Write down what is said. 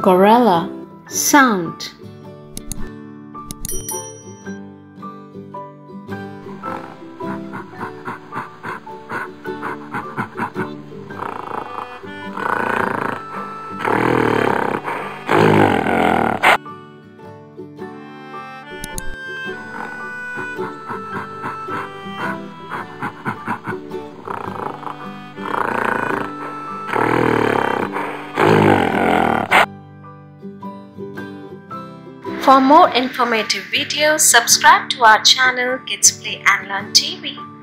gorilla sound For more informative videos, subscribe to our channel Kids Play and Learn TV.